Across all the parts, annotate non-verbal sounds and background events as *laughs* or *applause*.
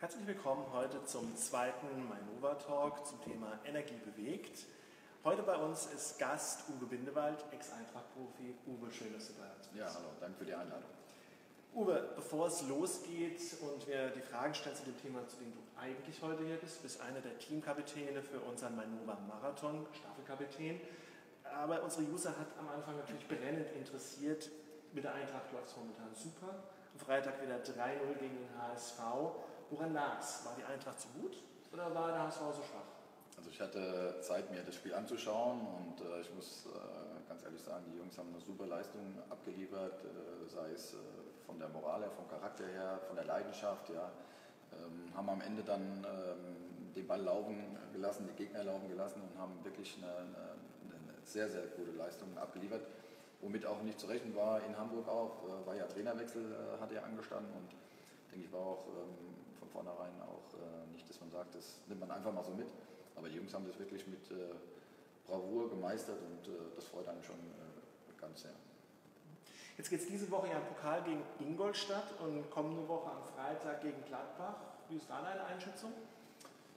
Herzlich willkommen heute zum zweiten Mainova Talk zum Thema Energie bewegt. Heute bei uns ist Gast Uwe Bindewald, Ex-Eintracht-Profi. Uwe, schön, dass du da bist. Ja, hallo, danke für die Einladung. Uwe, bevor es losgeht und wir die Fragen stellen zu dem Thema, zu dem du eigentlich heute hier bist, bist einer der Teamkapitäne für unseren Mainova Marathon, Staffelkapitän. Aber unsere User hat am Anfang natürlich brennend interessiert, mit der Eintracht läuft es momentan super. Am Freitag wieder 3-0 gegen den HSV. Woran lag es? War die Eintracht zu gut oder war der HSV so schwach? Also ich hatte Zeit, mir das Spiel anzuschauen und äh, ich muss äh, ganz ehrlich sagen, die Jungs haben eine super Leistung abgeliefert, äh, sei es äh, von der Moral her, vom Charakter her, von der Leidenschaft. Ja. Ähm, haben am Ende dann ähm, den Ball laufen gelassen, die Gegner laufen gelassen und haben wirklich eine, eine, eine sehr, sehr gute Leistung abgeliefert womit auch nicht zu rechnen war in Hamburg auch, äh, war ja Trainerwechsel, äh, hatte ja angestanden und denke ich war auch ähm, vornherein auch äh, nicht, dass man sagt, das nimmt man einfach mal so mit. Aber die Jungs haben das wirklich mit Bravour gemeistert und das freut einen schon ganz sehr. Jetzt geht es diese Woche ja im Pokal gegen Ingolstadt und kommende Woche am Freitag gegen Gladbach. Wie ist da deine Einschätzung?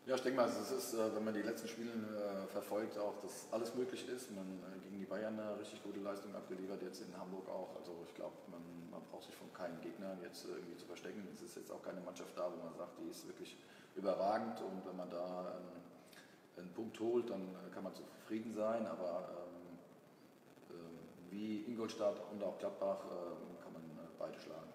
Ja, ich denke mal, es ist, äh, wenn man die letzten Spiele äh, verfolgt, auch, dass alles möglich ist. Man äh, gegen die Bayern eine richtig gute Leistung abgeliefert, jetzt in Hamburg auch. Also ich glaube, man, man, braucht sich von keinen Gegnern jetzt irgendwie zu verstecken. Es ist jetzt auch keine Mannschaft da, wo man sagt, die ist wirklich überragend und wenn man da einen, einen Punkt holt, dann kann man zufrieden sein. Aber ähm, wie Ingolstadt und auch Gladbach kann man beide schlagen.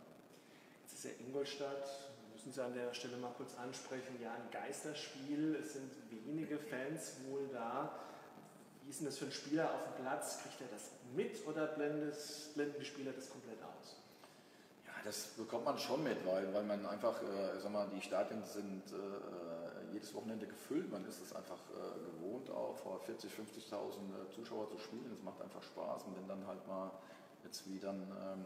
Jetzt ist ja Ingolstadt müssen Sie an der Stelle mal kurz ansprechen, ja, ein Geisterspiel, es sind wenige Fans wohl da. Wie ist denn das für ein Spieler auf dem Platz? Kriegt er das mit oder blenden die Spieler das komplett aus? Ja, das bekommt man schon mit, weil, weil man einfach, äh, sag mal, die Stadien sind äh, jedes Wochenende gefüllt. Man ist es einfach äh, gewohnt, auch vor 40.000, 50.000 äh, Zuschauer zu spielen. Es macht einfach Spaß. Und wenn dann halt mal jetzt wie dann ähm,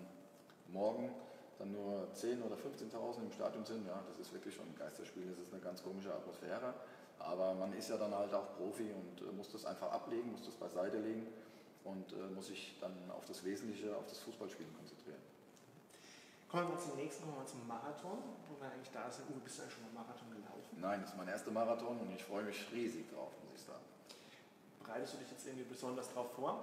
morgen dann nur 10.000 oder 15.000 im Stadion sind, ja, das ist wirklich schon ein Geisterspiel, das ist eine ganz komische Atmosphäre. Aber man ist ja dann halt auch Profi und äh, muss das einfach ablegen, muss das beiseite legen und äh, muss sich dann auf das Wesentliche, auf das Fußballspielen konzentrieren. Kommen wir zum nächsten nochmal zum Marathon, wo wir eigentlich da sind. Uwe, bist du eigentlich schon mal Marathon gelaufen? Nein, das ist mein erster Marathon und ich freue mich riesig drauf, muss ich sagen. Bereitest du dich jetzt irgendwie besonders darauf vor?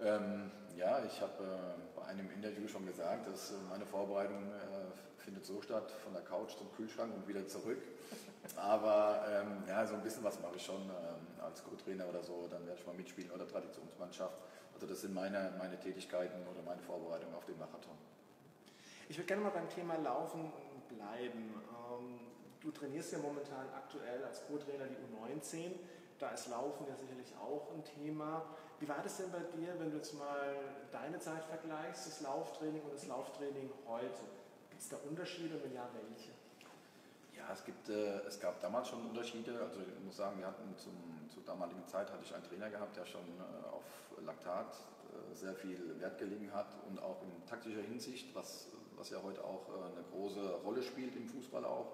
Ähm, ja, ich habe äh, bei einem Interview schon gesagt, dass äh, meine Vorbereitung äh, findet so statt, von der Couch zum Kühlschrank und wieder zurück. Aber ähm, ja, so ein bisschen was mache ich schon ähm, als Co-Trainer oder so, dann werde ich mal mitspielen oder Traditionsmannschaft. Also das sind meine, meine Tätigkeiten oder meine Vorbereitungen auf den Marathon. Ich würde gerne mal beim Thema Laufen bleiben. Ähm, du trainierst ja momentan aktuell als Co-Trainer die U19. Da ist Laufen ja sicherlich auch ein Thema. Wie war das denn bei dir, wenn du jetzt mal deine Zeit vergleichst, das Lauftraining und das Lauftraining heute? Gibt es da Unterschiede und wenn ja, welche? Ja, es, gibt, äh, es gab damals schon Unterschiede. Also ich muss sagen, wir hatten zum, zur damaligen Zeit hatte ich einen Trainer gehabt, der schon äh, auf Laktat äh, sehr viel Wert gelegen hat und auch in taktischer Hinsicht, was, was ja heute auch äh, eine große Rolle spielt im Fußball auch.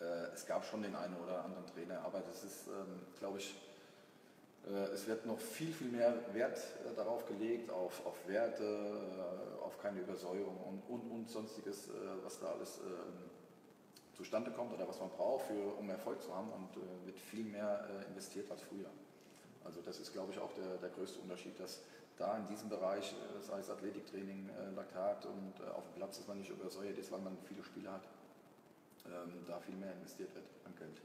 Äh, es gab schon den einen oder anderen Trainer, aber das ist, ähm, glaube ich, es wird noch viel, viel mehr Wert äh, darauf gelegt, auf, auf Werte, auf keine Übersäuerung und, und, und sonstiges, was da alles ähm, zustande kommt oder was man braucht, für, um Erfolg zu haben und wird viel mehr investiert als früher. Also das ist, glaube ich, auch der, der größte Unterschied, dass da in diesem Bereich, sei es Athletiktraining, Laktat und auf dem Platz, dass man nicht übersäuert ist, weil man viele Spiele hat ähm, da viel mehr investiert wird an Geld.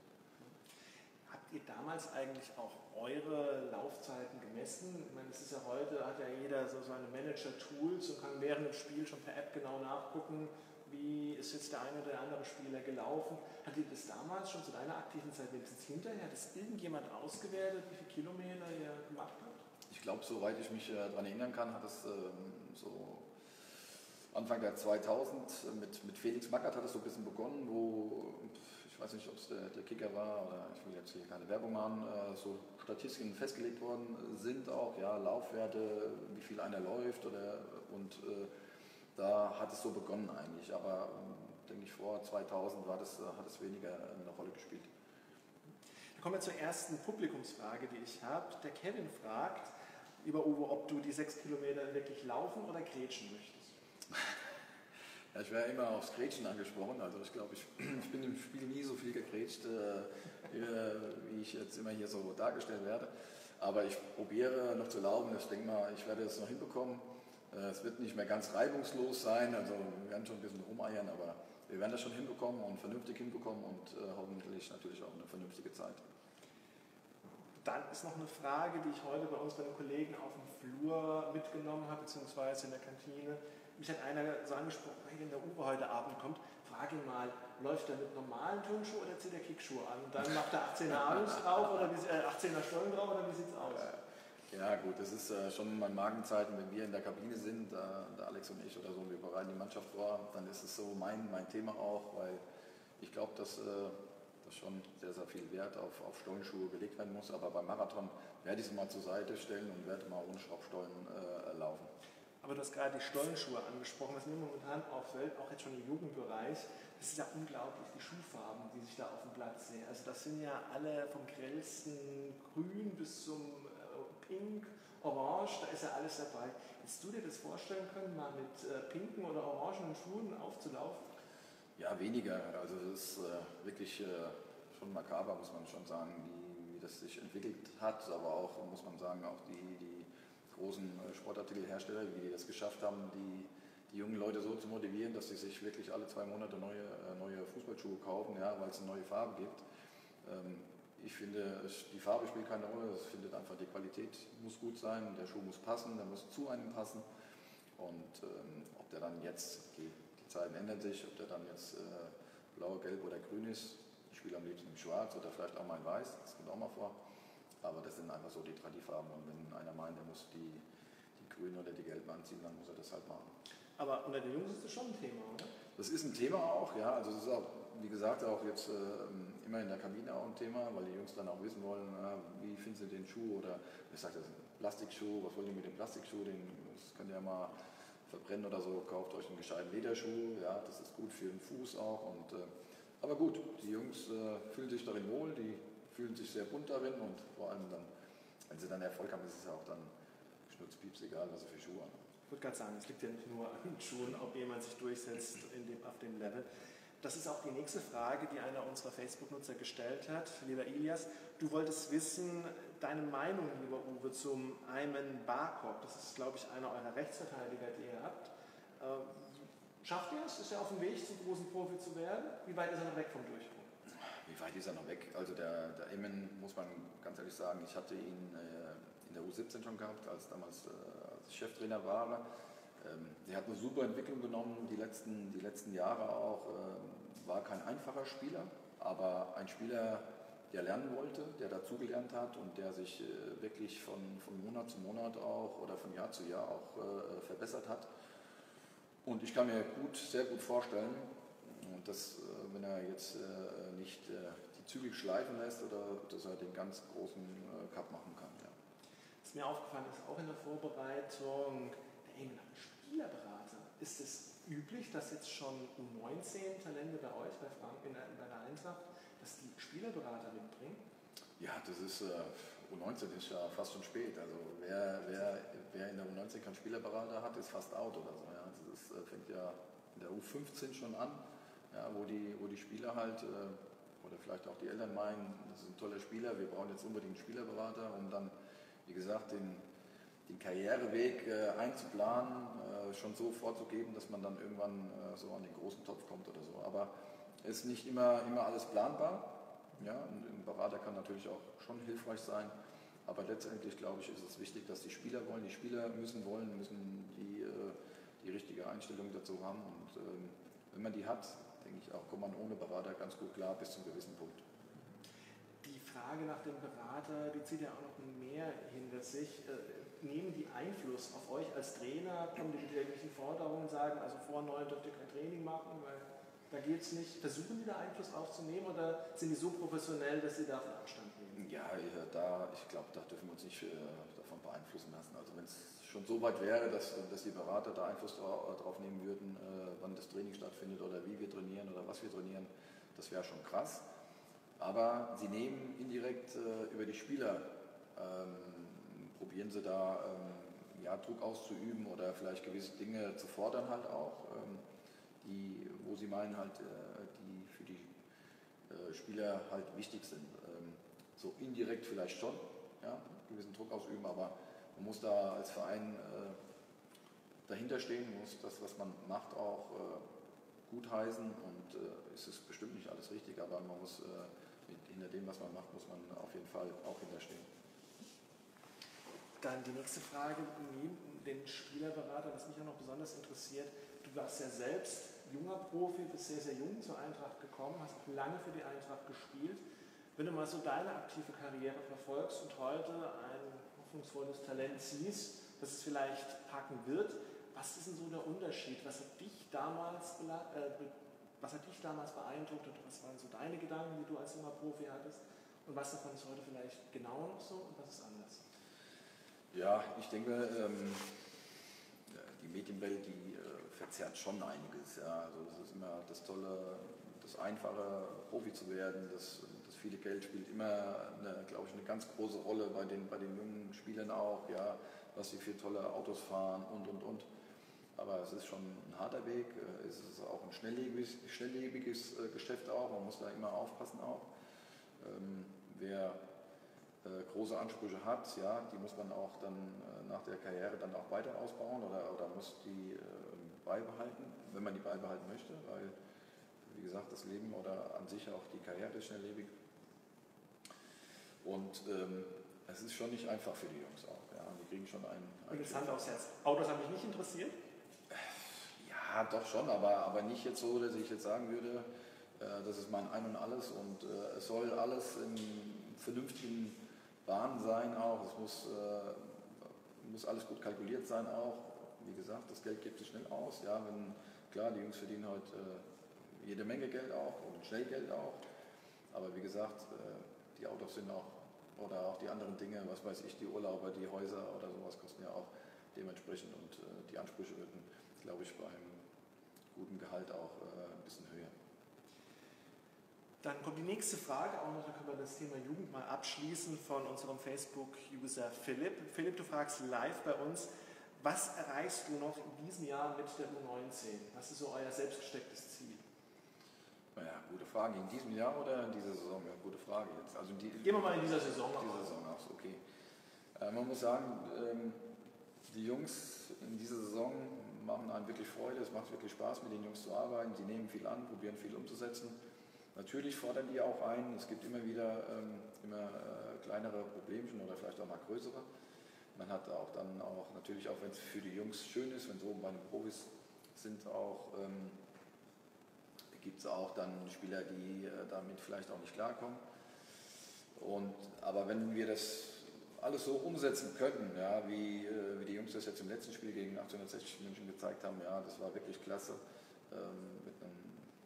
Ihr damals eigentlich auch eure Laufzeiten gemessen? Ich meine, es ist ja heute, hat ja jeder so seine Manager-Tools und kann während dem Spiel schon per App genau nachgucken, wie ist jetzt der eine oder der andere Spieler gelaufen. Hattet ihr das damals schon zu deiner aktiven Zeit wenigstens hinterher? Hat das irgendjemand ausgewertet, wie viele Kilometer ihr gemacht habt? Ich glaube, soweit ich mich äh, daran erinnern kann, hat es ähm, so Anfang der 2000 mit, mit Felix Mackert hat es so ein bisschen begonnen, wo, ich weiß nicht, ob es der, der, Kicker war oder ich will jetzt hier keine Werbung machen, äh, so Statistiken festgelegt worden sind auch, ja, Laufwerte, wie viel einer läuft oder, und äh, da hat es so begonnen eigentlich, aber äh, denke ich vor 2000 war das, hat es weniger eine Rolle gespielt. Dann kommen wir zur ersten Publikumsfrage, die ich habe. Der Kevin fragt, lieber Uwe, ob du die sechs Kilometer wirklich laufen oder grätschen möchtest. *laughs* Ja, ich wäre immer aufs Grätschen angesprochen. Also ich glaube, ich, *clears throat* ich bin im Spiel nie so viel gegrätscht, äh, wie ich jetzt immer hier so dargestellt werde. Aber ich probiere noch zu laufen. Ich denke mal, ich werde es noch hinbekommen. Äh, es wird nicht mehr ganz reibungslos sein. Also wir werden schon ein bisschen rumeiern, aber wir werden das schon hinbekommen und vernünftig hinbekommen und äh, hoffentlich natürlich auch eine vernünftige Zeit. Dann ist noch eine Frage, die ich heute bei uns bei den Kollegen auf dem Flur mitgenommen habe, beziehungsweise in der Kantine. Mich hat einer so angesprochen, wenn der Uwe heute Abend kommt, frage ihn mal, läuft er mit normalen Turnschuhen oder zieht er Kickschuhe an? Und dann macht er 18er Alus drauf oder wie, äh, 18er Stollen drauf oder wie sieht es aus? Ja gut, das ist äh, schon mein Magenzeiten, wenn wir in der Kabine sind, äh, der Alex und ich oder so, wir bereiten die Mannschaft vor, dann ist es so mein, mein Thema auch, weil ich glaube, dass, äh, dass schon sehr, sehr viel Wert auf, auf Stollenschuhe gelegt werden muss. Aber beim Marathon werde ich sie mal zur Seite stellen und werde mal ohne Schraubstollen äh, laufen. Aber du hast gerade die Stollenschuhe angesprochen, was mir momentan auffällt, auch jetzt schon im Jugendbereich, das ist ja unglaublich, die Schuhfarben, die sich da auf dem Platz sehen. Also das sind ja alle vom grellsten Grün bis zum äh, Pink, Orange, da ist ja alles dabei. Hättest du dir das vorstellen können, mal mit äh, pinken oder orangenen Schuhen aufzulaufen? Ja, weniger. Also es ist äh, wirklich schon makaber, muss man schon sagen, wie, wie das sich entwickelt hat, aber auch, muss man sagen, auch die, die großen äh, Sportartikelhersteller, wie die das geschafft haben, die, die jungen Leute so zu motivieren, dass sie sich wirklich alle zwei Monate neue, äh, neue Fußballschuhe kaufen, ja, weil es eine neue Farbe gibt. Ähm, ich finde, die Farbe spielt keine Rolle, es findet einfach die Qualität muss gut sein, der Schuh muss passen, der muss zu einem passen. Und ähm, ob der dann jetzt, okay, die Zeiten ändern sich, ob der dann jetzt äh, blau, gelb oder grün ist, ich spiele am liebsten in schwarz oder vielleicht auch mal in weiß, das kommt auch mal vor. Aber das sind einfach so die Tradifarben. Und wenn einer meint, er muss die, die grünen oder die gelben anziehen, dann muss er das halt machen. Aber unter den Jungs ist das schon ein Thema, oder? Das ist ein Thema auch, ja. Also es ist auch, wie gesagt, auch jetzt äh, immer in der Kabine auch ein Thema, weil die Jungs dann auch wissen wollen, äh, wie finden sie den Schuh oder ich sage das ist ein Plastikschuh, was wollen die mit dem Plastikschuh? Den, das könnt ihr ja mal verbrennen oder so, kauft euch einen gescheiten Lederschuh, ja, das ist gut für den Fuß auch. Und, äh, aber gut, die Jungs äh, fühlen sich darin wohl, die fühlen sich sehr bunt darin und vor allem dann, wenn sie dann Erfolg haben, ist es ja auch dann schnutzpieps egal, was sie für Schuhe haben. Ich würde gerade sagen, es liegt ja nicht nur an den Schuhen, ob jemand sich durchsetzt dem, auf dem Level. Das ist auch die nächste Frage, die einer unserer Facebook-Nutzer gestellt hat. Lieber Ilias, du wolltest wissen, deine Meinung, lieber Uwe, zum Ayman Barkok. Das ist, glaube ich, einer eurer Rechtsverteidiger, die ihr habt. Äh, schafft ihr es? Ist er auf dem Weg, zum großen Profi zu werden? Wie weit ist er noch weg vom Durchbruch? Wie weit ist er noch weg? Also der, der Emin, muss man ganz ehrlich sagen, ich hatte ihn äh, in der U17 schon gehabt, als damals äh, als Cheftrainer war. Ähm, er hat eine super Entwicklung genommen, die letzten, die letzten Jahre auch. Ähm, war kein einfacher Spieler, aber ein Spieler, der lernen wollte, der dazugelernt hat und der sich äh, wirklich von, von Monat zu Monat auch oder von Jahr zu Jahr auch äh, verbessert hat. Und ich kann mir gut, sehr gut vorstellen, dass äh, wenn er jetzt äh, nicht äh, die Zügel schleifen lässt oder dass er den ganz großen Cup machen kann. Ja. Was mir aufgefallen ist, auch in der Vorbereitung, der Engel hat einen Spielerberater. Ist es üblich, dass jetzt schon U19-Talente bei euch, bei Frank, in der, bei der Eintracht, dass die Spielerberater mitbringen? Ja, das ist, äh, U19 ist ja fast schon spät. Also wer, wer, wer in der U19 keinen Spielerberater hat, ist fast out oder so. Ja. Also das fängt ja in der U15 schon an ja, wo, die, wo die Spieler halt äh, oder vielleicht auch die Eltern meinen, das ist ein toller Spieler, wir brauchen jetzt unbedingt einen Spielerberater, um dann, wie gesagt, den, den Karriereweg äh, einzuplanen, äh, schon so vorzugeben, dass man dann irgendwann so an den großen Topf kommt oder so. Aber ist nicht immer, immer alles planbar. Ja, ein Berater kann natürlich auch schon hilfreich sein. Aber letztendlich, glaube ich, ist es wichtig, dass die Spieler wollen. Die Spieler müssen wollen, müssen die, die richtige Einstellung dazu haben. Und ähm, wenn man die hat, denke ich auch, kommt man ohne Berater ganz gut klar bis zum gewissen Punkt. Die Frage nach dem Berater, die zieht ja auch noch mehr hinter sich. Äh, nehmen die Einfluss auf euch als Trainer? Kommen die mit irgendwelchen Forderungen und sagen, also vor neun dürft ihr kein Training machen, weil da geht es nicht. Versuchen die da Einfluss aufzunehmen oder sind die so professionell, dass sie davon Abstand nehmen? Ja, da, ich glaube, da dürfen wir uns nicht äh, davon beeinflussen lassen. Also wenn es schon so weit wäre, dass, dass die Berater da Einfluss drauf nehmen würden, äh, wann das Training stattfindet oder wie wir trainieren oder was wir trainieren, das wäre schon krass. Aber sie nehmen indirekt äh, über die Spieler, ähm, probieren sie da ähm, ja, Druck auszuüben oder vielleicht gewisse Dinge zu fordern halt auch. Ähm, die, wo sie meinen, halt, äh, die für die äh, Spieler halt wichtig sind. Ähm, so indirekt vielleicht schon, ja, gewissen Druck ausüben, aber man muss da als Verein äh, dahinter stehen, muss das, was man macht, auch äh, gutheißen und äh, es ist bestimmt nicht alles richtig, aber man muss äh, mit, hinter dem, was man macht, muss man auf jeden Fall auch hinterstehen. Dann die nächste Frage, neben den Spielerberater, was mich auch noch besonders interessiert, du warst ja selbst junger Profi, bist sehr, sehr jung zur Eintracht gekommen, hast lange für die Eintracht gespielt. Wenn du mal so deine aktive Karriere verfolgst und heute ein hoffnungsvolles Talent siehst, das es vielleicht packen wird, was ist denn so der Unterschied? Was hat dich damals, äh, was hat dich damals beeindruckt und was waren so deine Gedanken, die du als junger Profi hattest? Und was davon ist heute vielleicht genau noch so und was ist anders? Ja, ich denke, ähm, die Medienwelt, die äh, verzerrt schon einiges. Ja. Also es ist immer das Tolle, das Einfache, Profi zu werden, das viele Geld spielt immer, glaube ich, eine ganz große Rolle bei den, bei den jungen Spielern auch, ja, was sie für tolle Autos fahren und, und, und. Aber es ist schon ein harter Weg, äh, es ist auch ein schnelllebiges, schnelllebiges äh, Geschäft auch, man muss da immer aufpassen auch. Ähm, wer äh, große Ansprüche hat, ja, die muss man auch dann nach der Karriere dann auch weiter ausbauen oder, oder muss die ähm, beibehalten, wenn man die beibehalten möchte, weil, wie gesagt, das Leben oder an sich auch die Karriere ist schnelllebig. Und ähm, es ist schon nicht einfach für die Jungs auch. Ja. Die kriegen schon einen. einen Interessant aufs Herz. Autos haben mich nicht interessiert? Ja, doch schon, aber, aber nicht jetzt so, dass ich jetzt sagen würde, äh, das ist mein Ein und Alles und äh, es soll alles in vernünftigen Bahnen sein auch. Es muss, äh, muss alles gut kalkuliert sein auch. Wie gesagt, das Geld gibt sich schnell aus. Ja, wenn, klar, die Jungs verdienen heute äh, jede Menge Geld auch und schnell Geld auch. Aber wie gesagt, äh, die Autos sind auch, oder auch die anderen Dinge, was weiß ich, die Urlauber, die Häuser oder sowas kosten ja auch dementsprechend und äh, die Ansprüche würden, glaube ich, beim guten Gehalt auch äh, ein bisschen höher. Dann kommt die nächste Frage, auch noch, da können wir das Thema Jugend mal abschließen von unserem Facebook-User Philipp. Philipp, du fragst live bei uns, was erreichst du noch in diesem Jahr mit der U19? Was ist so euer selbstgestecktes Ziel? Gute Frage. In diesem Jahr oder in dieser Saison? Ja, gute Frage jetzt. Also die, Gehen wir mal in dieser Saison. Dieser Saison aus, okay. Äh, man muss sagen, ähm, die Jungs in dieser Saison machen einem wirklich Freude, es macht wirklich Spaß, mit den Jungs zu arbeiten. Sie nehmen viel an, probieren viel umzusetzen. Natürlich fordern die auch ein, es gibt immer wieder ähm, immer äh, kleinere Problemchen oder vielleicht auch mal größere. Man hat auch dann auch, natürlich auch wenn es für die Jungs schön ist, wenn so bei den Profis sind auch, ähm, gibt es auch dann Spieler, die äh, damit vielleicht auch nicht klarkommen. Und, aber wenn wir das alles so umsetzen können, ja, wie, äh, wie die Jungs das jetzt im letzten Spiel gegen 1860 München gezeigt haben, ja, das war wirklich klasse. Ähm, mit, einem,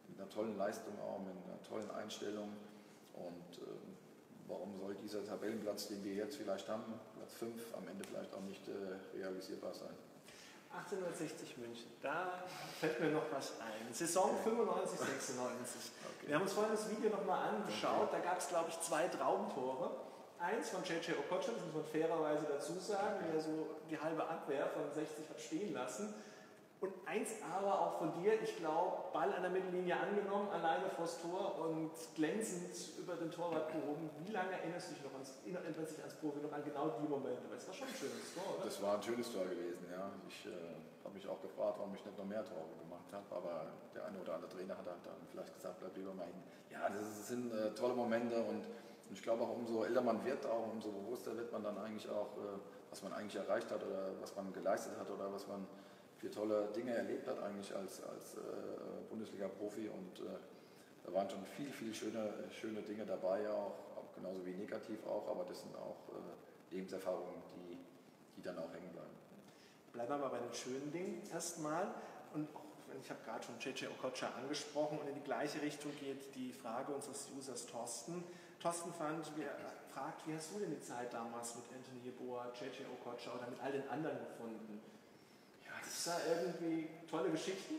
mit, einer tollen Leistung auch, mit einer tollen Einstellung. Und ähm, warum soll dieser Tabellenplatz, den wir jetzt vielleicht haben, Platz 5, am Ende vielleicht auch nicht äh, realisierbar sein? 1860 München, da fällt mir noch was ein. Saison 95, 96. Okay. Wir haben uns vorhin das Video nochmal angeschaut, da gab es glaube ich zwei Traumtore. Eins von JJ Okocha, das muss man fairerweise dazu sagen, der so die halbe Abwehr von 60 hat stehen lassen. Und eins aber auch von dir, ich glaube, Ball an der Mittellinie angenommen, alleine vors Tor und glänzend über den Torwart gehoben. Wie lange erinnerst du dich noch ans, erinnerst dich ans Profi noch an genau die Momente? Das war schon ein schönes Tor, oder? Das war ein schönes Tor gewesen, ja. Ich äh, habe mich auch gefragt, warum ich nicht noch mehr Tore gemacht habe, aber der eine oder andere Trainer hat dann vielleicht gesagt, bleib lieber mal hin. Ja, das sind äh, tolle Momente und und ich glaube auch, umso älter man wird, auch umso bewusster wird man dann eigentlich auch, äh, was man eigentlich erreicht hat oder was man geleistet hat oder was man für tolle Dinge erlebt hat eigentlich als, als äh, Bundesliga-Profi. Und äh, da waren schon viel, viel schöne, schöne Dinge dabei, auch, genauso wie negativ auch, aber das sind auch Lebenserfahrungen, die, die dann auch hängen bleiben. Bleiben wir mal bei den schönen Dingen erstmal. Und ich habe gerade schon JJ Okocha angesprochen und in die gleiche Richtung geht die Frage unseres Users Thorsten. Thorsten fand, wir, fragt, wie hast du denn die Zeit damals mit Anthony Yeboah, JJ Okocha oder mit all den anderen gefunden? Ist da irgendwie tolle Geschichten?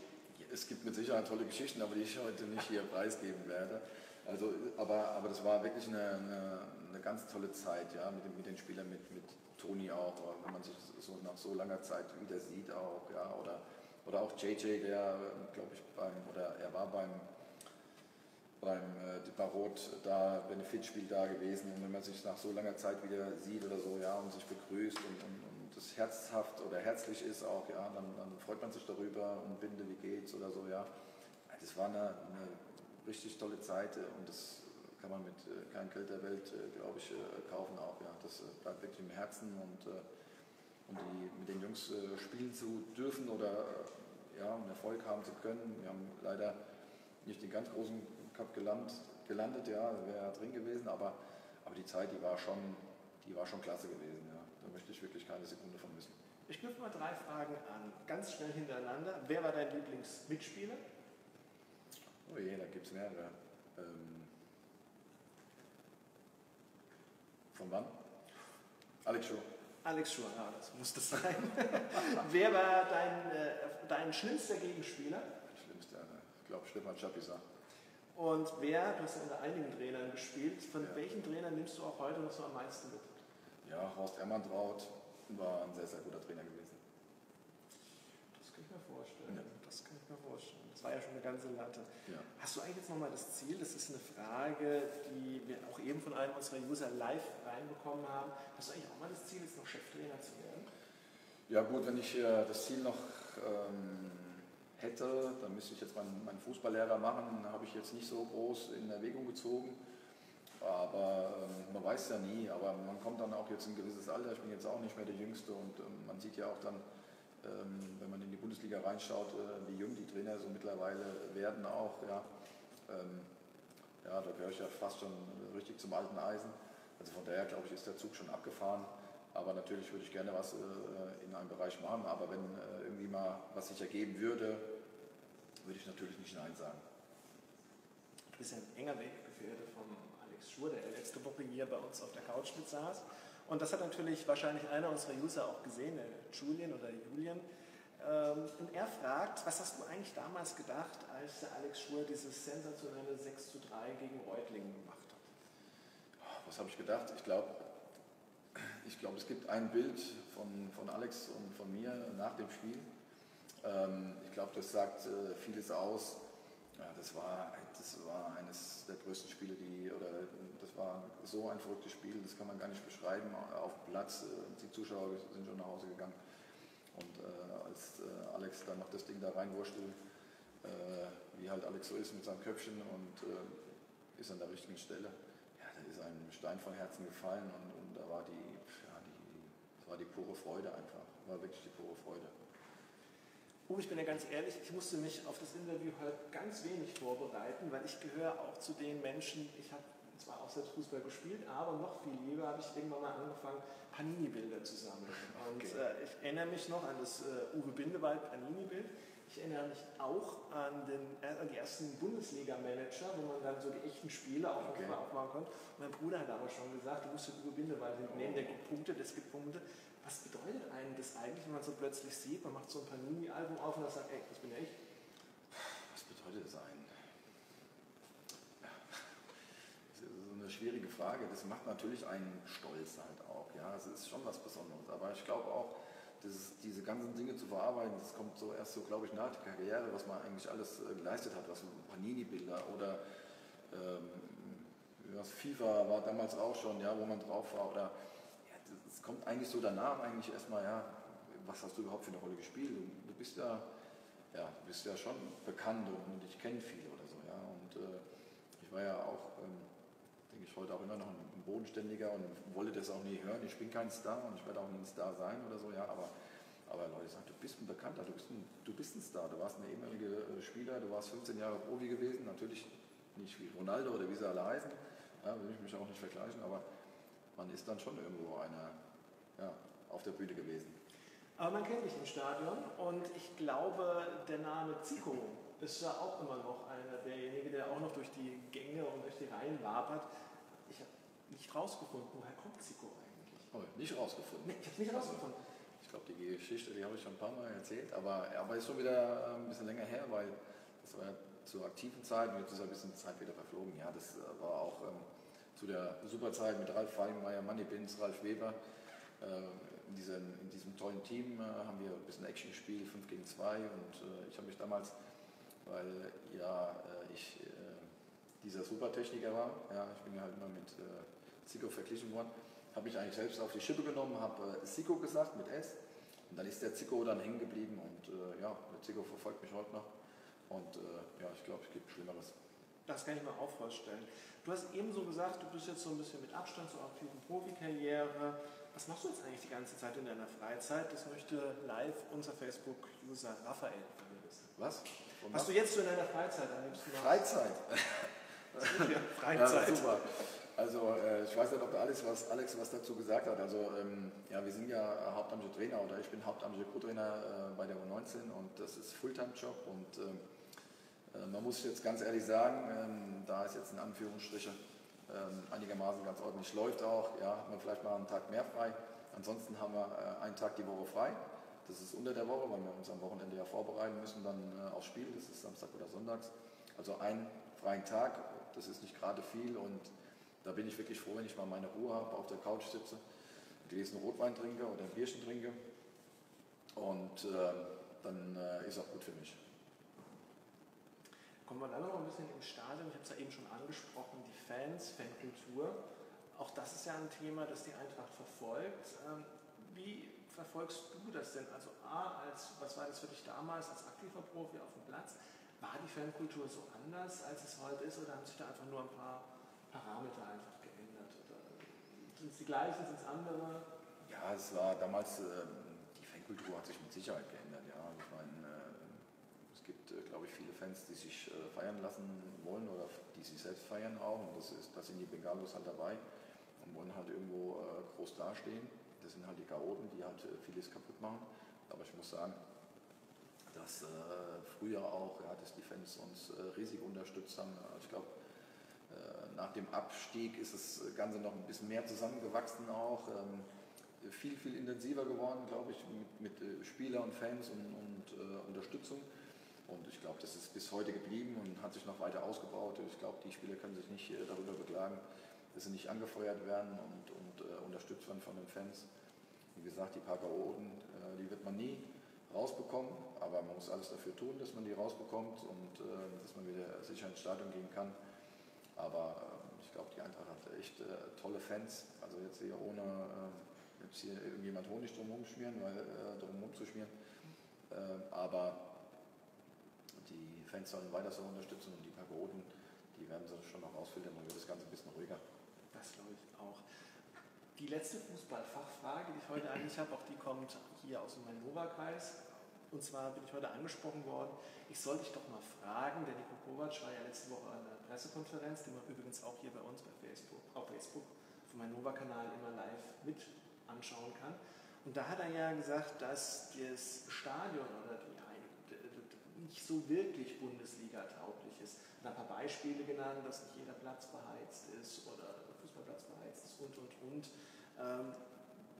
Es gibt mit Sicherheit tolle Geschichten, aber die ich heute nicht hier preisgeben werde. Also, aber, aber das war wirklich eine, eine, eine ganz tolle Zeit, ja, mit, mit den Spielern, mit, mit Toni auch, wenn man sich so nach so langer Zeit wieder sieht auch, ja, oder oder auch JJ, der, glaube ich, beim, oder er war beim, beim äh, Barot da Benefitspiel da gewesen. Und wenn man sich nach so langer Zeit wieder sieht oder so, ja, und sich begrüßt und, und das herzhaft oder herzlich ist auch, ja, dann, dann freut man sich darüber und Binde, wie geht's oder so, ja. Das war eine, eine richtig tolle Zeit äh, und das kann man mit äh, keinem Geld der Welt, äh, glaube ich, kaufen auch. Ja. Das bleibt wirklich im Herzen und, und die, mit den Jungs spielen zu dürfen oder ja, einen Erfolg haben zu können. Wir haben leider nicht den ganz großen Cup gelandet, gelandet ja, wäre drin gewesen, aber, aber die Zeit, die war schon, die war schon klasse gewesen. Möchte ich wirklich keine Sekunde von missen. Ich knüpfe mal drei Fragen an, ganz schnell hintereinander. Wer war dein Lieblingsmitspieler? Oh je, da gibt es mehrere. Ähm, von wann? Alex Schur. Alex Schur, ja, das muss das sein. *laughs* Wer war dein, äh, dein schlimmster Gegenspieler? Mein schlimmster, ich glaube Stefan Schapisa. Und wer, du hast ja unter einigen Trainern gespielt, von ja. welchen Trainern nimmst du auch heute noch so am meisten mit? Ja, Horst Ermantraut war ein sehr, sehr guter Trainer gewesen. Das kann ich mir vorstellen. Ja. Das kann ich mir vorstellen. Das war ja schon eine ganze Latte. Ja. Hast du eigentlich jetzt nochmal das Ziel, das ist eine Frage, die wir auch eben von einem unserer User live reinbekommen haben, hast du eigentlich auch mal das Ziel, jetzt noch Cheftrainer zu werden? Ja gut, wenn ich äh, das Ziel noch ähm, hätte, dann müsste ich jetzt meinen, meinen Fußballlehrer machen, habe ich jetzt nicht so groß in Erwägung gezogen. Aber ähm, man weiß ja nie, aber man kommt dann auch jetzt in ein gewisses Alter, ich bin jetzt auch nicht mehr der Jüngste und ähm, man sieht ja auch dann, ähm, wenn man in die Bundesliga reinschaut, äh, wie jung die Trainer so mittlerweile werden auch. Ja, ähm, ja da gehöre ich ja fast schon richtig zum alten Eisen. Also von daher glaube ich, ist der Zug schon abgefahren. Aber natürlich würde ich gerne was äh, in einem Bereich machen. Aber wenn äh, irgendwie mal was sich ergeben würde, würde ich natürlich nicht Nein sagen. Du bist ja ein enger Weggefährte von Schur, der letzte Woche hier bei uns auf der Couch mit saß. Und das hat natürlich wahrscheinlich einer unserer User auch gesehen, der Julian oder Julian. Ähm, und er fragt, was hast du eigentlich damals gedacht, als der Alex Schur dieses sensationelle 6 zu 3 gegen Reutlingen gemacht hat? Was habe ich gedacht? Ich glaube, ich glaube, es gibt ein Bild von, von Alex und von mir nach dem Spiel. Ähm, ich glaube, das sagt äh, vieles aus. Das war, das war eines der größten Spiele, die, oder das war so ein verrücktes Spiel, das kann man gar nicht beschreiben. Auf Platz, äh, die Zuschauer sind schon nach Hause gegangen. Und äh, als äh, Alex dann noch das Ding da reinwurschtelt, äh, wie halt Alex so ist mit seinem Köpfchen und äh, ist an der richtigen Stelle, ja, da ist ein Stein von Herzen gefallen und, und da war die, ja, die, das war die pure Freude einfach, war wirklich die pure Freude. Uwe, ich bin ja ganz ehrlich, ich musste mich auf das Interview heute ganz wenig vorbereiten, weil ich gehöre auch zu den Menschen, ich habe zwar auch selbst Fußball gespielt, aber noch viel lieber habe ich irgendwann mal angefangen, Panini-Bilder zu sammeln. Und okay. äh, ich erinnere mich noch an das äh, Uwe Bindewald Panini-Bild. Ich erinnere mich auch an, den, äh, an die ersten Bundesliga-Manager, wo man dann so die echten Spiele auch okay. aufmachen konnte. Und mein Bruder hat damals schon gesagt, du musst Uwe Bindewald nehmen, der gibt Punkte, das gibt Punkte was bedeutet einem das eigentlich, wenn man so plötzlich sieht, man macht so ein Panini-Album auf und sagt, ey, das bin ich? Was bedeutet das einen? Das ist so eine schwierige Frage. Das macht natürlich einen stolz halt auch. Ja, es ist schon was Besonderes. Aber ich glaube auch, dieses, diese ganzen Dinge zu verarbeiten, das kommt so erst so, glaube ich, nach der Karriere, was man eigentlich alles äh, geleistet hat, was Panini-Bilder oder ähm, was FIFA war damals auch schon, ja, wo man drauf war oder kommt eigentlich so danach eigentlich erstmal, ja, was hast du überhaupt für eine Rolle gespielt? Du, du bist ja, ja, du bist ja schon bekannt und, und ich kenne viele oder so, ja. Und äh, ich war ja auch, ähm, ich, heute auch immer noch ein, Bodenständiger und wollte das auch nie hören. Ich bin kein Star und ich werde auch nie ein Star sein oder so, ja, aber aber Leute sagen, du bist ein Bekannter, du bist ein, du bist ein Star, du warst ein ehemaliger äh, Spieler, du warst 15 Jahre Profi gewesen, natürlich nicht wie Ronaldo oder wie sie alle heißen, ja, will ich mich auch nicht vergleichen, aber man ist dann schon irgendwo einer, ja, auf der Bühne gewesen. Aber man kennt dich im Stadion und ich glaube, der Name Zico ist ja auch immer noch einer derjenige, der auch noch durch die Gänge und durch die Reihen wabert. Nicht rausgefunden, woher kommt Zico eigentlich? Oh, nicht rausgefunden? Nee, ich habe nicht rausgefunden. Ich glaube, die Geschichte, die habe ich schon ein paar Mal erzählt, aber, aber ist schon wieder äh, ein bisschen länger her, weil das war ja zur aktiven Zeit und jetzt ist ein bisschen Zeit wieder verflogen. Ja, das äh, war auch ähm, zu der Superzeit mit Ralf Feigenmeier, Manny Binz, Ralf Weber. Äh, in, diesem, in diesem tollen Team äh, haben wir ein bisschen Action gespielt, 5 gegen 2 und äh, ich habe mich damals, weil ja äh, ich dieser Supertechniker war, ja, ich bin ja halt immer mit äh, Zico verglichen worden, habe mich eigentlich selbst auf die Schippe genommen, habe äh, Zico gesagt mit S und dann ist der Zico dann hängen geblieben und äh, ja, der Zico verfolgt mich heute noch und äh, ja, ich glaube, es gibt Schlimmeres. Das kann ich mir auch vorstellen. Du hast ebenso gesagt, du bist jetzt so ein bisschen mit Abstand zur aktiven Profikarriere. Was machst du jetzt eigentlich die ganze Zeit in deiner Freizeit? Das möchte live unser Facebook-User Raphael von mir wissen. Was? Und was du jetzt so in deiner Freizeit am liebsten machst? Freizeit? *laughs* Freizeit. Ja, super. Also äh, ich weiß nicht, ob alles, was Alex was dazu gesagt hat. Also ähm, ja, wir sind ja hauptamtliche Trainer oder ich bin hauptamtlicher Co-Trainer äh, bei der U19 und das ist Fulltime-Job und ähm, äh, man muss jetzt ganz ehrlich sagen, ähm, da ist jetzt in Anführungsstriche ähm, einigermaßen ganz ordentlich läuft auch, ja, hat man vielleicht mal einen Tag mehr frei. Ansonsten haben wir äh, einen Tag die Woche frei. Das ist unter der Woche, weil wir uns am Wochenende ja vorbereiten müssen dann äh, aufs Spiel. Das ist Samstag oder Sonntags. Also einen freien Tag, das ist nicht gerade viel und da bin ich wirklich froh, wenn ich mal meine Ruhe habe, auf der Couch sitze, ein Gläschen Rotwein trinke oder ein Bierchen trinke und äh, dann äh, ist auch gut für mich. Kommen wir dann noch ein bisschen im Stadion. Ich habe es ja eben schon angesprochen, die Fans, Fankultur. Auch das ist ja ein Thema, das die Eintracht verfolgt. Ähm, wie verfolgst du das denn? Also A, als, was war das für dich damals als aktiver Profi auf dem Platz? War die Fankultur so anders, als es heute ist, oder haben sich da einfach nur ein paar Parameter einfach geändert? sind es die gleichen, sind es andere? Ja, es war damals, ähm, die Fankultur hat sich mit Sicherheit geändert. Ja. Ich meine, äh, glaube ich, viele Fans, die sich äh, feiern lassen wollen oder die sich selbst feiern auch. Und das, ist, das sind die Bengalos halt dabei und wollen halt irgendwo äh, groß dastehen. Das sind halt die Chaoten, die halt vieles kaputt machen. Aber ich muss sagen, dass früher auch, ja, dass die Fans uns riesig unterstützt haben. Ich glaube, nach dem Abstieg ist das Ganze noch ein bisschen mehr zusammengewachsen auch. Ähm, viel, viel intensiver geworden, glaube ich, mit, mit Spieler und Fans und, und äh, Unterstützung. Und ich glaube, das ist bis heute geblieben und hat sich noch weiter ausgebaut. Ich glaube, die Spieler können sich nicht äh, darüber beklagen, dass sie nicht angefeuert werden und, und äh, unterstützt werden von den Fans. Wie gesagt, die paar Chaoten, äh, die wird man nie rausbekommen, aber man muss alles dafür tun, dass man die rausbekommt und äh, dass man wieder sicher ins Stadion gehen kann. Aber äh, ich glaube, die Eintracht hat echt äh, tolle Fans. Also jetzt hier ohne jetzt hier irgendjemand Honig drumherum schmieren, weil drumherum zu schmieren. aber die Fans sollen weiter so unterstützen und die Pagoden, die werden sie schon noch ausfiltern und wird das Ganze ein bisschen ruhiger. Das glaube ich auch. Die letzte Fußballfachfrage, die ich heute eigentlich habe, auch die kommt hier aus dem Mainova-Kreis. Und zwar bin ich heute angesprochen worden, ich soll dich doch mal fragen, der Niko Kovac war ja letzte Woche an der Pressekonferenz, die man übrigens auch hier bei uns bei Facebook, auf Facebook, auf meinem Nova-Kanal immer live mit anschauen kann. Und da hat er ja gesagt, dass das Stadion oder die nicht so wirklich Bundesliga-tauglich ist. Er hat ein paar Beispiele genannt, dass nicht jeder Platz beheizt ist oder der Fußballplatz beheizt ist und, und, und.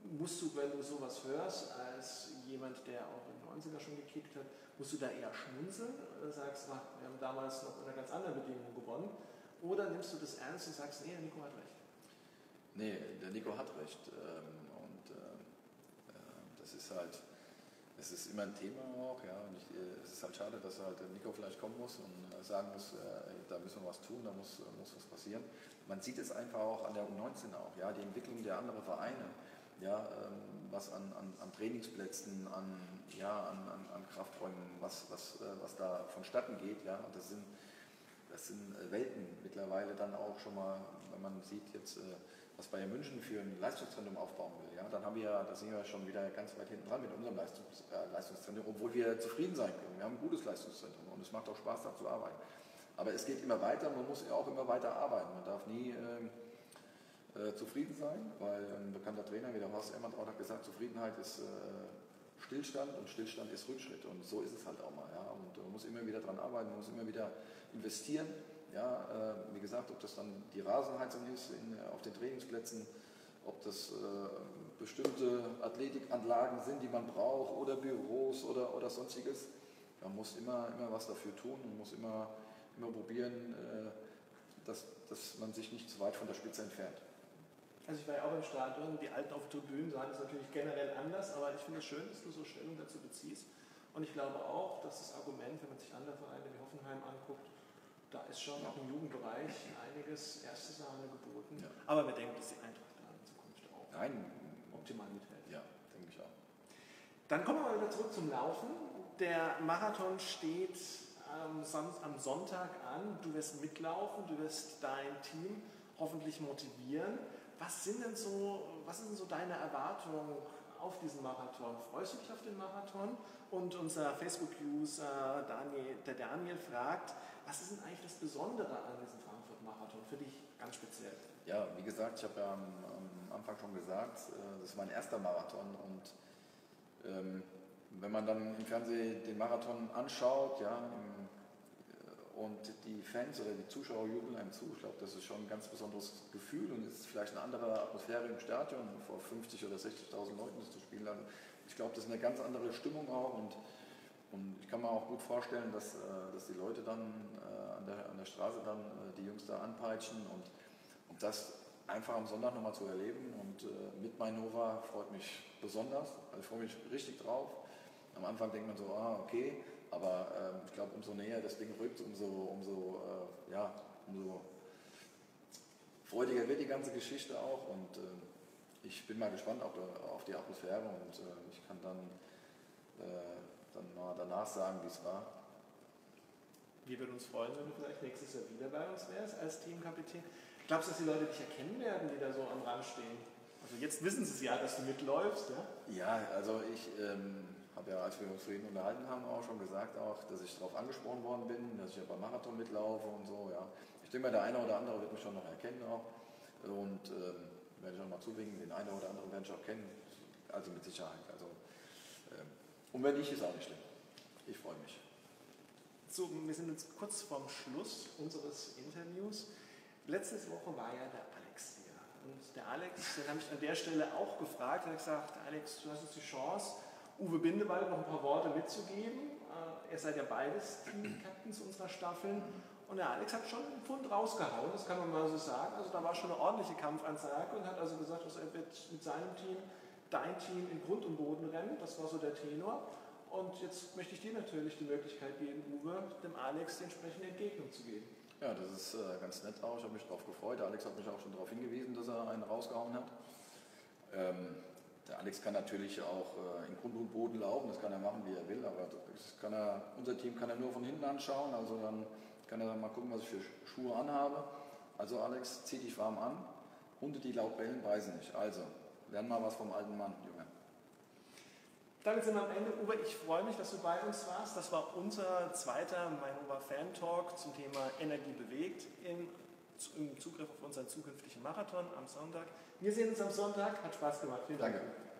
Ähm, musst du, wenn du sowas hörst, als jemand, der auch im 90er schon gekickt hat, musst du da eher schmunzeln oder sagst, ach, wir haben damals noch unter ganz anderen Bedingungen gewonnen? Oder nimmst du das ernst und sagst, nee, der Nico hat recht? Nee, der Nico hat recht. Ähm, und ähm, äh, das ist halt es ist immer ein Thema auch, ja. Und ich, äh, es ist halt schade, dass halt Nico vielleicht kommen muss und äh, sagen muss, äh, da müssen wir was tun, da muss, muss was passieren. Man sieht es einfach auch an der U19 auch, ja, die Entwicklung der anderen Vereine, ja, ähm, was an, an, an, Trainingsplätzen, an, ja, an, an, an Krafträumen, was, was, was da vonstatten geht, ja. Und das sind, das sind Welten mittlerweile dann auch schon mal, wenn man sieht jetzt was Bayern München für ein Leistungszentrum aufbauen will, ja, dann haben wir, da sind wir schon wieder ganz weit hinten dran mit unserem Leistungs, äh, Leistungszentrum, obwohl wir zufrieden sein können. Wir haben ein gutes Leistungszentrum und es macht auch Spaß, da zu arbeiten. Aber es geht immer weiter, man muss ja auch immer weiter arbeiten. Man darf nie äh, äh, zufrieden sein, weil ein bekannter Trainer wie der Horst Emmertraut hat gesagt, Zufriedenheit ist äh, Stillstand und Stillstand ist Rückschritt. Und so ist es halt auch mal. Ja. Und man muss immer wieder dran arbeiten, man muss immer wieder investieren. Ja, äh, wie gesagt, ob das dann die Rasenheizung ist in, äh, auf den Trainingsplätzen, ob das äh, bestimmte Athletikanlagen sind, die man braucht, oder Büros oder, oder sonstiges. Man muss immer, immer was dafür tun und muss immer, immer probieren, äh, dass, dass man sich nicht zu weit von der Spitze entfernt. Also ich war ja auch im Stadion, die Alten auf Tribünen sagen es natürlich generell anders, aber ich finde es schön, dass du so Stellung dazu beziehst. Und ich glaube auch, dass das Argument, wenn man sich andere Vereine wie Hoffenheim anguckt, da ist schon auch im Jugendbereich einiges erste Sahne geboten. Ja. Aber wir denken, dass die Eintracht da in Zukunft auch Nein. optimal mithält. Ja, denke ich auch. Dann kommen wir mal wieder zurück zum Laufen. Der Marathon steht am Sonntag an. Du wirst mitlaufen, du wirst dein Team hoffentlich motivieren. Was sind denn so, was sind so deine Erwartungen auf diesen Marathon? Freust du dich auf den Marathon? Und unser Facebook-User Daniel, der Daniel fragt, was ist denn eigentlich das Besondere an diesem Frankfurt-Marathon für dich ganz speziell? Ja, wie gesagt, ich habe ja am, am, Anfang schon gesagt, äh, das ist mein erster Marathon und ähm, wenn man dann im Fernsehen den Marathon anschaut, ja, im, äh, und die Fans oder die Zuschauer jubeln einem zu, ich glaube, das ist schon ein ganz besonderes Gefühl und es ist vielleicht eine andere Atmosphäre im Stadion, vor 50 oder 60.000 Leuten das zu spielen. Also ich glaube, das ist eine ganz andere Stimmung auch und, und ich kann mir auch gut vorstellen, dass, äh, dass die Leute dann äh, an, der, an der Straße dann äh, die Jungs da anpeitschen und, und das einfach am Sonntag nochmal zu erleben und mit Mainova freut mich besonders, also ich freue mich richtig drauf. Am Anfang denkt man so, ah, okay, aber ähm, ich glaube, umso näher das Ding rückt, umso, umso, äh, ja, umso freudiger wird die ganze Geschichte auch und äh, ich bin mal gespannt auf, auf die Atmosphäre und äh, ich kann dann, äh, dann mal danach sagen, wie es war. Wir würden uns freuen, wenn du vielleicht nächstes Jahr wieder bei uns wärst als Teamkapitän. Glaubst du, dass die Leute dich erkennen werden, die da so am Rand stehen? Also jetzt wissen sie es ja, dass du mitläufst, ja? Ja, also ich ähm, habe ja, als wir uns vorhin unterhalten haben, auch schon gesagt, auch, dass ich darauf angesprochen worden bin, dass ich ja beim Marathon mitlaufe und so, ja. Ich denke mal, der eine oder andere wird mich schon noch erkennen auch. Und ähm, werde ich auch mal zuwinken, den einen oder anderen werde ich auch kennen, also mit Sicherheit. Also, ähm, und wenn nicht, ist auch nicht schlimm. Ich freue mich. So, wir sind jetzt kurz vorm Schluss unseres Interviews. Letzte Woche war ja der Alex hier. Und der Alex, den habe ich an der Stelle auch gefragt, er hat gesagt, Alex, du hast jetzt die Chance, Uwe Bindewald noch ein paar Worte mitzugeben. Äh, er seid ja beides Team-Captains unserer Staffeln. Und der Alex hat schon einen Pfund rausgehauen, das kann man mal so sagen. Also da war schon eine ordentliche Kampfansage und hat also gesagt, dass er wird mit seinem Team dein Team in Grund und Boden rennen. Das war so der Tenor. Und jetzt möchte ich dir natürlich die Möglichkeit geben, Uwe, dem Alex die entsprechende Entgegnung zu geben. Ja, das ist äh, ganz nett auch. Ich habe mich darauf gefreut. Der Alex hat mich auch schon darauf hingewiesen, dass er einen rausgehauen hat. Ähm, der Alex kann natürlich auch äh, in Grund und Boden laufen, das kann er machen, wie er will, aber er, unser Team kann er nur von hinten anschauen. Also dann kann er mal gucken, was ich für Schuhe anhabe. Also Alex, zieh dich warm an. Hunde, die laut bellen, beißen nicht. Also, lern mal was vom alten Mann, Junge. Damit sind wir am Ende. Uwe, ich freue mich, dass du bei uns warst. Das war unser zweiter Mainova Fan Talk zum Thema Energie bewegt im Zugriff auf unseren zukünftigen Marathon am Sonntag. Wir sehen uns am Sonntag. Hat Spaß gemacht. Vielen Dank. Danke.